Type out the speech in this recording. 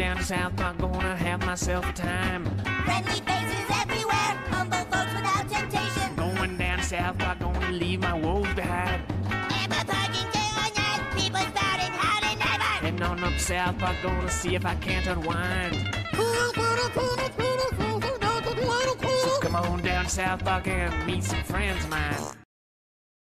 down to South Park, gonna have myself a time. Friendly faces everywhere, humble folks without temptation. Going down to South Park, gonna leave my woes behind. Amber parking donuts, people spouting howdy neighbor. Heading on up South Park, gonna see if I can't unwind. So come on down to South Park and meet some friends of mine.